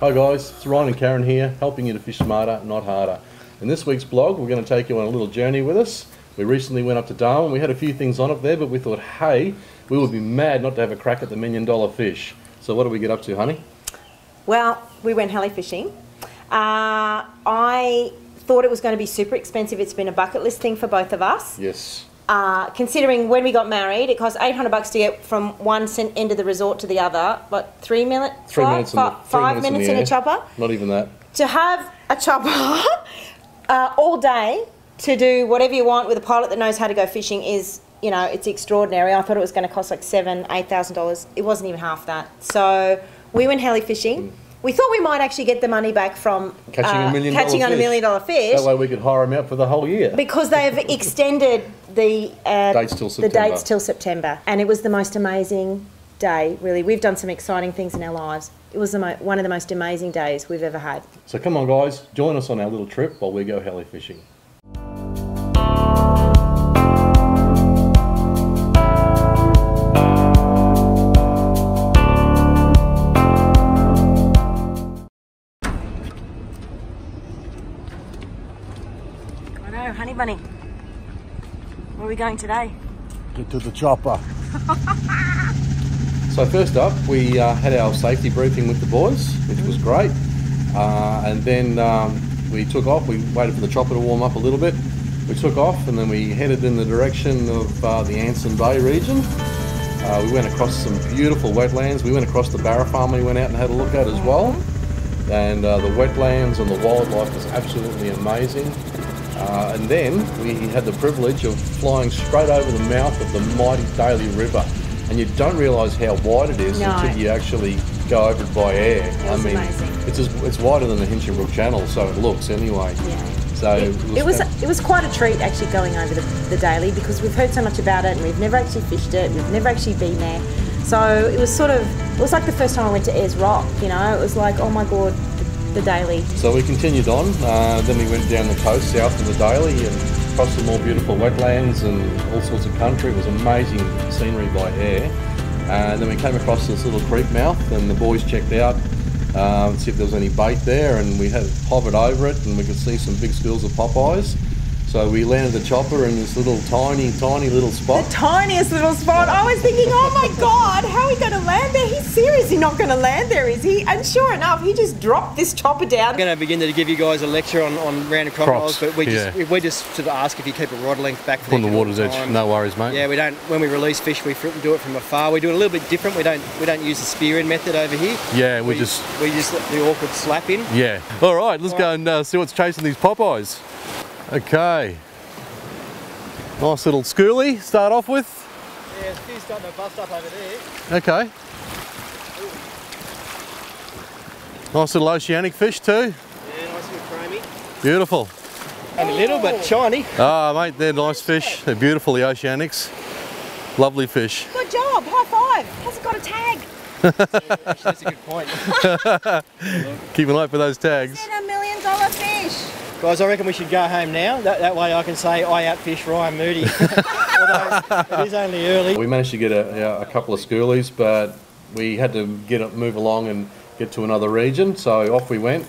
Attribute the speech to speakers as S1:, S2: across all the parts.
S1: Hi guys, it's Ryan and Karen here, helping you to fish smarter, not harder. In this week's blog, we're going to take you on a little journey with us. We recently went up to Darwin. We had a few things on up there, but we thought, hey, we would be mad not to have a crack at the million dollar fish. So what did we get up to, honey?
S2: Well, we went heli fishing. Uh, I thought it was going to be super expensive. It's been a bucket list thing for both of us.
S1: Yes.
S2: Uh, considering when we got married, it cost 800 bucks to get from one end of the resort to the other. What, three minutes?
S1: Three
S2: five,
S1: minutes in the- three
S2: five
S1: minutes
S2: minutes
S1: the
S2: in, a chopper.
S1: Not even that.
S2: To have a chopper uh, all day to do whatever you want with a pilot that knows how to go fishing is, you know, it's extraordinary. I thought it was going to cost like seven, eight thousand dollars. It wasn't even half that. So we went heli fishing. We thought we might actually get the money back from.
S1: Catching a
S2: uh,
S1: million
S2: catching on a million dollar fish
S1: That way we could hire him out for the whole year.
S2: because they've extended the uh,
S1: Dates till
S2: the
S1: September.
S2: dates till September, and it was the most amazing day. Really, we've done some exciting things in our lives. It was the mo- one of the most amazing days we've ever had.
S1: So come on guys, join us on our little trip while we go heli fishing.
S2: Bunny. Where are we going today?
S3: Get to the chopper.
S1: So first up, we uh, had our safety briefing with the boys, which was great. Uh, and then um, we took off. We waited for the chopper to warm up a little bit. We took off, and then we headed in the direction of uh, the Anson Bay region. Uh, we went across some beautiful wetlands. We went across the Barra Farm. We went out and had a look at as well. And uh, the wetlands and the wildlife was absolutely amazing. Uh, and then we had the privilege of flying straight over the mouth of the mighty Daly River. And you don't realise how wide it is
S2: No.
S1: until you actually go over it by air.
S2: It was
S1: I mean,
S2: amazing.
S1: it's as, it's wider than the Hinchinbrook Channel, so it looks anyway.
S2: Yeah.
S1: So
S2: It, it was it was quite a treat actually going over the, the Daly because we've heard so much about it and we've never actually fished it. We've never actually been there, so it was sort of it was like the first time I went to Ayers Rock. You know, it was like oh my god, the, Daly.
S1: So we continued on. Uh, then we went down the coast south of the Daly and crossed some more beautiful wetlands and all sorts of country. It was amazing scenery by air. And then we came across this little creek mouth, and the boys checked out um, see if there was any bait there. And we had hovered over it, and we could see some big schools of Popeyes. So we landed the chopper in this little tiny, tiny little spot.
S2: The tiniest little spot. I was thinking, oh my god, how are we going to land there? He's seriously not going to land there, is he? And sure enough, he just dropped this chopper down.
S4: I'm going to begin to give you guys a lecture on, on random crocodiles,
S1: Crocs,
S4: but we just
S1: yeah.
S4: we just sort of ask if you keep a rod length back from
S1: the water's edge, no worries, mate.
S4: Yeah, we don't. When we release fish, we do it from afar. We do it a little bit different. We don't we don't use the spear spearing method over here.
S1: Yeah, we
S4: we
S1: just
S4: we just let the awkward slap in.
S1: Yeah. All right, let's go and uh, see what's chasing these Popeyes. Okay. Nice little schoolie, start off with.
S4: Yeah, a few starting to bust up over there.
S1: Okay. Nice little oceanic fish too.
S4: Yeah, nice and chromey.
S1: Beautiful.
S4: Only little, but shiny.
S1: Ah, mate, they're nice fish. They're beautiful, the oceanics. Lovely fish.
S2: Good job, high five. Has it got a tag?
S4: Actually, that's a good point.
S1: Keep an eye for those tags.
S2: And a million dollar fish.
S4: Guys, I reckon we should go home now. That, that way I can say I outfish Ryan Moody. Although it is only early.
S1: We managed to get a, a couple of schoolies, but we had to get it, move along and get to another region. So off we went.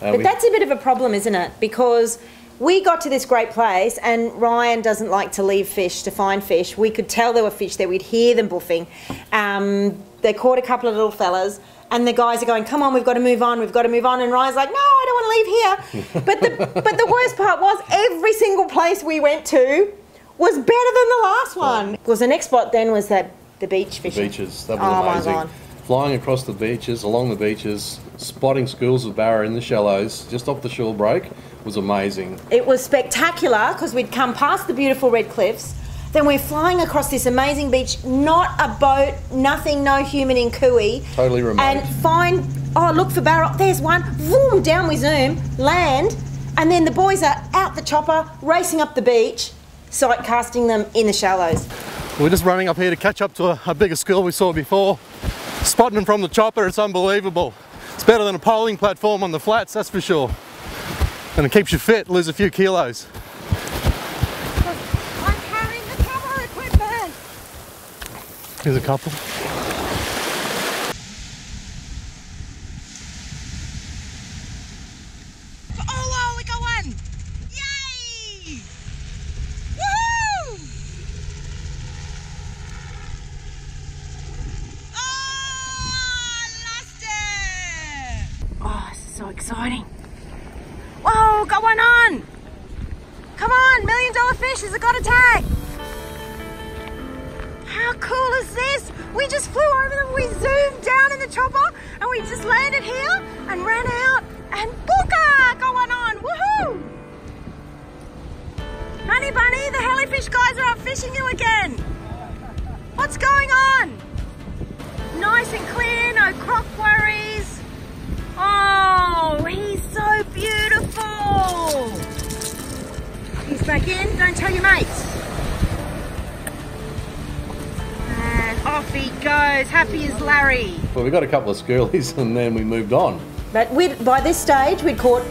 S1: Uh,
S2: But
S1: we-
S2: that's a bit of a problem, isn't it? Because we got to this great place, and Ryan doesn't like to leave fish to find fish. We could tell there were fish there. We'd hear them buffing. Um, they caught a couple of little fellas, and the guys are going, "Come on, we've got to move on. We've got to move on." And Ryan's like, "No, I don't want to leave here." but the but the worst part was every single place we went to was better than the last one. Because the next spot then was that the beach fishing.
S1: beaches. That was
S2: Oh my
S1: amazing.
S2: God.
S1: Flying across the beaches, along the beaches, spotting schools of barra in the shallows, just off the shore break, was amazing.
S2: It was spectacular because we'd come past the beautiful red cliffs. Then we're flying across this amazing beach, not a boat, nothing, no human in Kui.
S1: Totally remote.
S2: And find, oh, look for barra. There's one. Boom, down we zoom, land. And then the boys are out the chopper, racing up the beach, sight casting them in the shallows.
S1: We're just running up here to catch up to a, a bigger school we saw before. Spotting them from the chopper, it's unbelievable. It's better than a poling platform on the flats, that's for sure. And it keeps you fit, lose a few kilos. There's a couple.
S2: exciting. Whoa, got one on! Come on, million dollar fish, has it got a tag? We just flew over them, we zoomed down in the chopper, and we just landed here and ran out, and booker, got one on, woohoo! Honey Bunny, the Helifish guys are out fishing you again. What's going on? Nice and clear, no croc worries. Oh, he's so beautiful. He's back in, don't tell your mates. Off he goes, happy as Larry.
S1: Well, we got a couple of schoolies and then we moved on.
S2: But we'd, by this stage, we'd caught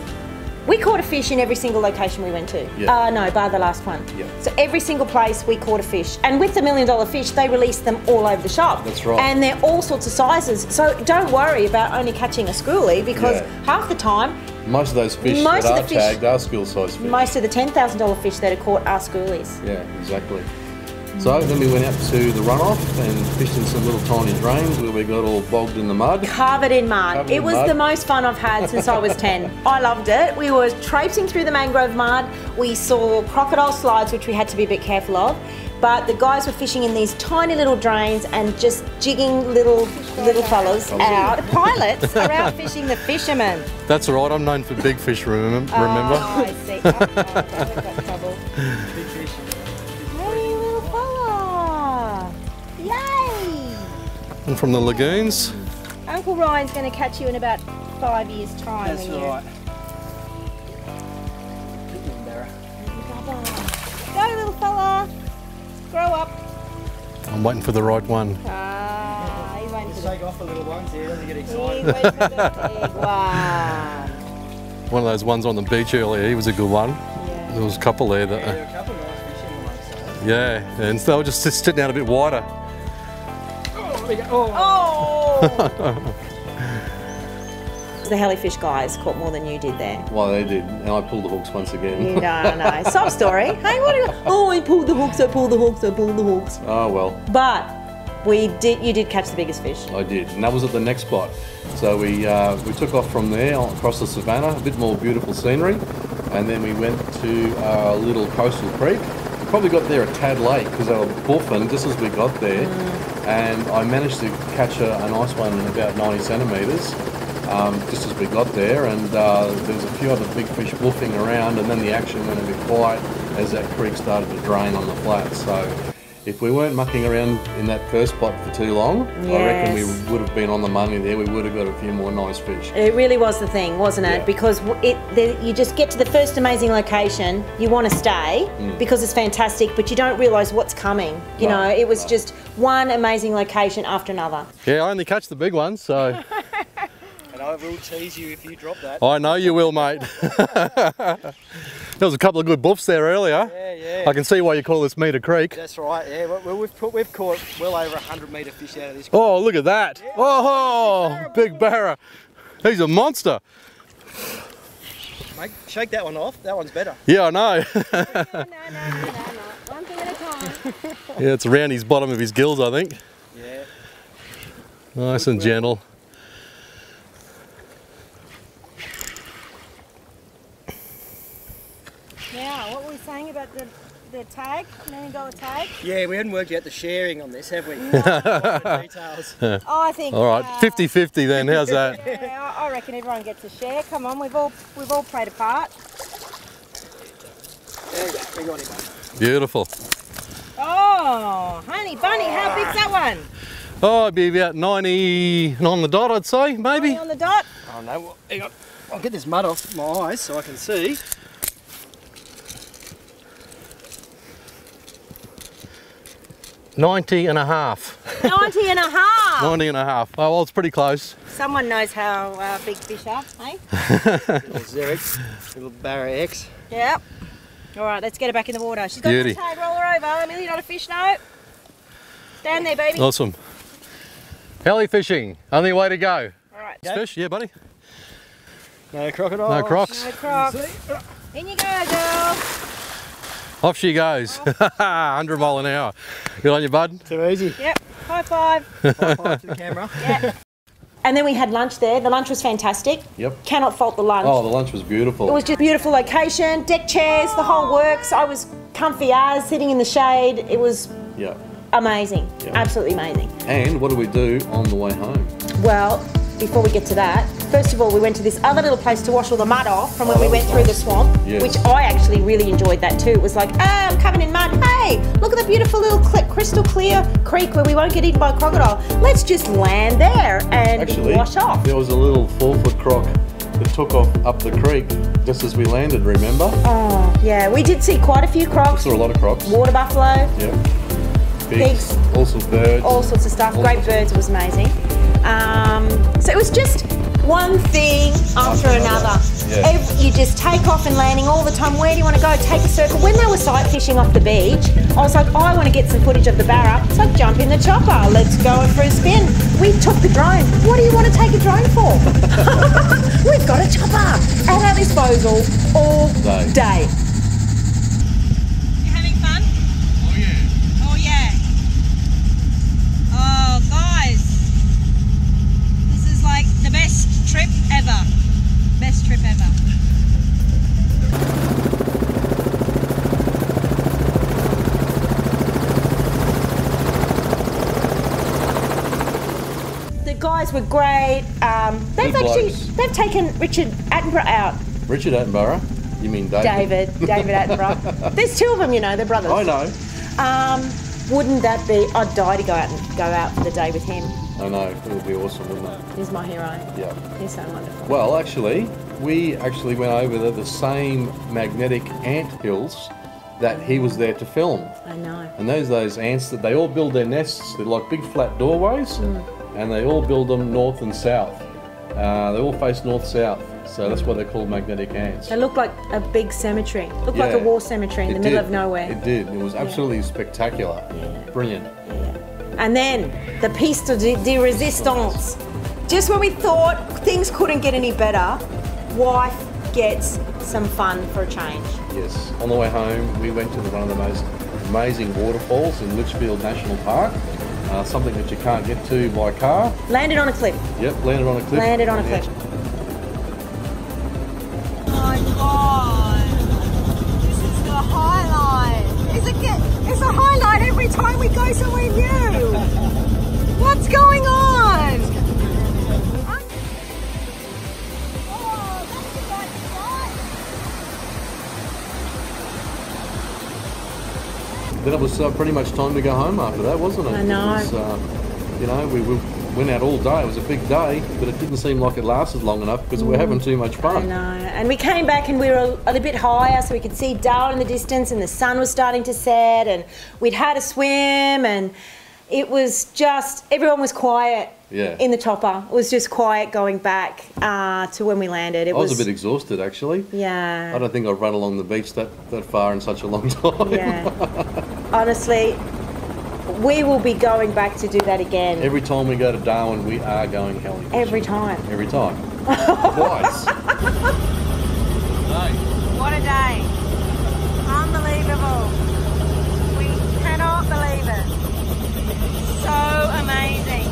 S2: we caught a fish in every single location we went to.
S1: Yeah.
S2: Uh, no, bar the last one.
S1: Yeah.
S2: So every single place we caught a fish, and with the million dollar fish, they release them all over the shop.
S1: That's right.
S2: And they're all sorts of sizes. So don't worry about only catching a schoolie because
S1: Yeah.
S2: half the time,
S1: Most of those fish
S2: Most
S1: that
S2: of
S1: are
S2: the fish-
S1: tagged are school size fish.
S2: most of the ten thousand dollar fish that are caught are schoolies.
S1: Yeah, exactly. So then we went out to the runoff and fished in some little tiny drains where we got all bogged in the mud.
S2: Covered in mud.
S1: Covered
S2: it
S1: in
S2: was
S1: mud.
S2: the most fun I've had since I was 10. I loved it. We were traipsing through the mangrove mud. We saw crocodile slides, which we had to be a bit careful of. But the guys were fishing in these tiny little drains and just jigging little little fellas oh, out. The pilots are out fishing the fishermen.
S3: That's all right. I'm known for big fish. Remember?
S2: Oh, I see. Oh, oh,
S3: And from the lagoons.
S2: Uncle Ryan's going to catch you in about five years' time.
S4: That's
S2: when
S4: right.
S2: Go, little fella. Grow up.
S3: I'm waiting for the right one.
S2: Ah, he went
S4: Just
S2: for the
S4: take off the little ones here, doesn't get
S2: he
S4: excited.
S2: went for the big one.
S3: One of those ones on the beach earlier. He was a good one.
S2: Yeah.
S3: There was a couple there
S4: Yeah,
S3: that.
S4: there are a couple of nice fish in the so.
S3: Yeah, and they were just sitting out a bit wider.
S4: Oh, there we go. Oh.
S2: Oh! the Helifish guys caught more than you did there.
S1: Well, they did, and I pulled the hooks once again.
S2: You don't know. Sob story. Hey, what do you? Oh, I pulled the hooks. I pulled the hooks. I pulled the hooks.
S1: oh well,
S2: But we did. You did catch the biggest fish.
S1: I did, and that was at the next spot. So we uh, we took off from there across the savannah, a bit more beautiful scenery, and then we went to a little coastal creek. We probably got there a tad late because they were buffing just as we got there, and I managed to catch a, a nice one in about 90 centimetres. Um, just as we got there, and uh, there was a few other big fish woofing around, and then the action went a bit quiet as that creek started to drain on the flat. So, if we weren't mucking around in that first spot for too long, I reckon we would have been on the money there. We would have got a few more nice fish.
S2: It really was the thing, wasn't it?
S1: Yeah.
S2: Because it, the, you just get to the first amazing location, you want to stay mm. because it's fantastic, but you don't realise what's coming. You
S1: No,
S2: know, it was
S1: no.
S2: just one amazing location after another.
S3: Yeah, I only catch the big ones, so
S4: And I will tease you if you drop that.
S3: I know you will, mate. there was a couple of good buffs there earlier.
S4: Yeah, yeah.
S3: I can see why you call this Meter Creek.
S4: That's right, yeah. Well, we've, put, we've caught well over 100 metre fish out of this. Creek.
S3: Oh, look at that. Oh, big barra. He's a monster.
S4: Mate, shake that one off. That one's better.
S3: Yeah, I know.
S2: no, no, no, no, no. One thing at a time.
S3: yeah, it's around his bottom of his gills, I think.
S4: Yeah.
S3: Nice and gentle.
S2: Now, what were we saying about the, the tag? Million dollar tag?
S4: Yeah, we haven't worked out the sharing on this, have we? The details.
S2: Oh, I think.
S3: All right,
S2: uh,
S3: 50-50 then. How's that?
S2: Yeah, I I reckon everyone gets a share. Come on, we've all we've all played a part.
S4: There you go. We got him.
S3: Beautiful.
S2: Oh, honey bunny, how big's that one?
S3: Oh, it'd be about 90 on the dot, I'd say, maybe.
S2: On the dot.
S4: Oh no, well, hang on. I'll get this mud off my eyes so I can see.
S3: Ninety and a half.
S2: 90 and a half.
S3: 90 and a half. Oh, well, it's pretty close.
S2: Someone knows how uh, big fish are, eh?
S4: Little Xerix, little Barra X.
S2: Yep. All right, let's get her back in the water. She's got
S3: Beauty.
S2: the tag roller over. Amelia, not a fish note. Stand there, baby.
S3: Awesome. Heli fishing, only way to go.
S2: All right.
S4: Okay.
S3: Fish, yeah, buddy.
S4: No crocodile.
S3: No crocs.
S2: No crocs. In you go, girl.
S3: Off she goes. 100 mile an hour. Good on you, bud.
S4: Too easy.
S2: Yep. High five.
S4: High five to the camera.
S2: Yep. And then we had lunch there. The lunch was fantastic.
S1: Yep.
S2: Cannot fault the lunch.
S1: Oh, the lunch was beautiful.
S2: It was just beautiful location, deck chairs, the whole works. I was comfy as sitting in the shade. It was
S1: yeah.
S2: amazing,
S1: Yeah.
S2: absolutely amazing.
S1: And what do we do on the way home?
S2: Well, before we get to that, first of all, we went to this other little place to wash all the mud off from when
S1: Oh,
S2: we went
S1: was
S2: through the swamp,
S1: Yes.
S2: which I actually really enjoyed that too. It was like, ah, I'm covered in mud. Hey, look at the beautiful little crystal clear creek where we won't get eaten by a crocodile. Let's just land there and
S1: Actually,
S2: wash off.
S1: there was a little four foot croc that took off up the creek just as we landed, remember?
S2: Oh, yeah, we did see quite a few crocs,
S1: Saw a lot of crocs.
S2: water buffalo,
S1: Yeah.
S2: Pigs.
S1: All sorts of birds.
S2: all sorts of stuff.
S1: All
S2: Great birds, it was amazing. Um, so it was just one thing after another.
S1: yeah.
S2: You just take off and landing all the time. Where do you want to go? Take a circle. When they were sight fishing off the beach, I was like, I want to get some footage of the barra. So I jump in the chopper. Let's go for a spin. We took the drone. What do you want to take a drone for? We've got a chopper at our disposal all
S1: Day.
S2: day.
S5: You having fun? Oh yeah. Oh yeah. Oh guys, this is like the best trip ever. Best trip ever.
S2: The guys were great. Um, they've
S1: Good
S2: actually
S1: blokes.
S2: they've taken Richard Attenborough out.
S1: Richard Attenborough. You mean David?
S2: David, David Attenborough. There's two of them, you know, they're brothers.
S1: I know.
S2: Um, wouldn't that be? I'd die to go out and go out for the day with him.
S1: I know. It would be awesome, wouldn't it?
S2: He's my hero.
S1: Yeah.
S2: He's so wonderful.
S1: Well, actually, we actually went over the, the same magnetic ant hills that he was there to film.
S2: I know.
S1: And those those ants that they all build their nests. They're like big flat doorways, and they all build them north and south. Uh, they all face north south, so that's why they're called magnetic ants.
S2: They look like a big cemetery. Looked like a war cemetery in
S1: It
S2: the middle of nowhere.
S1: It did. It was absolutely spectacular.
S2: Yeah.
S1: Brilliant.
S2: And then the piece de, de resistance. Just when we thought things couldn't get any better, wife gets some fun for a change.
S1: Yes. On the way home, we went to the, one of the most amazing waterfalls in Litchfield National Park. Uh, something that you can't get to by car.
S2: Landed on a cliff.
S1: Yep, landed on a cliff.
S2: Landed on a
S1: Yeah.
S2: cliff.
S5: Oh my god. This is the highlight. Is it get, it's a highlight every time we go somewhere new. What's going on? Oh, right spot.
S1: Then it was uh, pretty much time to go home after that, wasn't it?
S2: I know.
S1: It was, uh, you know, we, we went out all day. It was a big day, but it didn't seem like it lasted long enough because we were having too much
S2: I
S1: fun.
S2: know. And we came back and we were a, a little bit higher so we could see Darwin in the distance and the sun was starting to set and we'd had a swim and it was just, everyone was quiet
S1: Yeah.
S2: in the chopper. It was just quiet going back uh, to when we landed. It
S1: I was a bit exhausted actually.
S2: yeah.
S1: I don't think I've run along the beach that, that far in such a long time.
S2: Yeah. Honestly, we will be going back to do that again
S1: Every time we go to Darwin, we are going heli
S2: every time.
S1: Every time. Twice.
S5: What a day. Unbelievable. We cannot believe it. So amazing.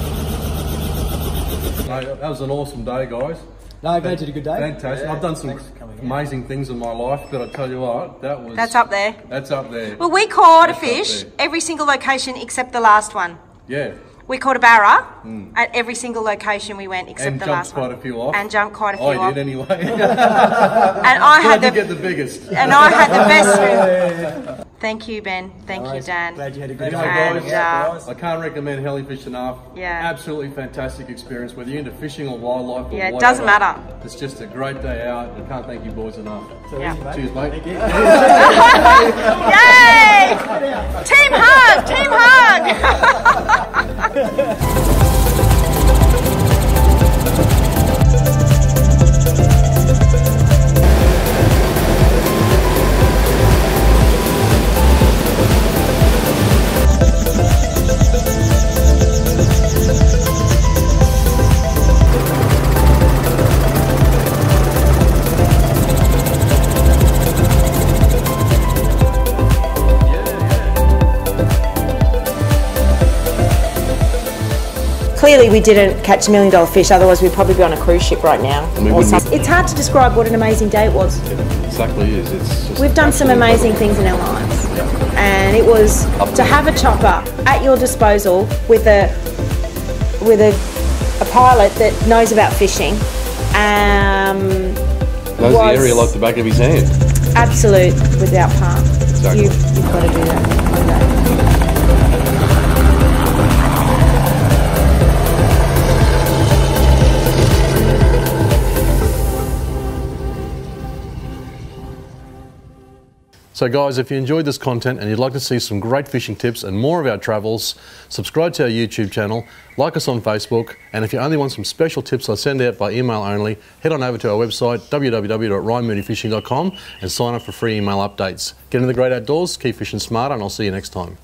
S1: No, that was an awesome day, guys.
S6: No, glad you had a good day.
S1: Fantastic. I've done some amazing things in my life, but I tell you what, that was
S2: That's up there.
S1: That's up there.
S2: Well, we caught a
S1: That's up
S2: fish every single location except the last one.
S1: Yeah.
S2: We caught a barra hmm. at every single location we went except
S1: and
S2: the
S1: jumped quite a few off.
S2: And jumped quite a few
S1: I
S2: off.
S1: did anyway.
S2: And I
S1: Tried
S2: had
S1: to
S2: the
S1: get the biggest.
S2: and I had the best swim. Thank you, Ben. Thank you, Dan.
S6: Glad you had a good
S1: Anyway,
S6: day.
S1: guys,
S2: And, uh,
S1: I can't recommend Helifish enough.
S2: Yeah.
S1: Absolutely fantastic experience, whether you're into fishing or wildlife or
S2: Yeah, it
S1: whatever.
S2: doesn't matter.
S1: It's just a great day out. I can't thank you boys enough.
S2: Yeah.
S1: Cheers, mate.
S2: Yay! Team hug! Team hug! clearly we didn't catch a million dollar fish, otherwise we'd probably be on a cruise ship right now.
S7: we
S2: or
S7: wouldn't be-
S2: something. It's hard to describe what an amazing day it was.
S7: It exactly is. It's just
S2: We've done some amazing
S7: incredible.
S2: things in our lives. And it was
S7: Up
S2: to have a chopper at your disposal with a with a, a pilot that knows about fishing. Um,
S7: Knows
S2: was-
S7: the area like the back of his hand.
S2: absolute without part.
S7: Exactly.
S2: You've, you've got to do that
S1: So guys, if you enjoyed this content and you'd like to see some great fishing tips and more of our travels, subscribe to our YouTube channel, like us on Facebook, and if you only want some special tips I send out by email only, head on over to our website, www.ryanmoodyfishing.com and sign up for free email updates. Get into the great outdoors, keep fishing smarter, and I'll see you next time.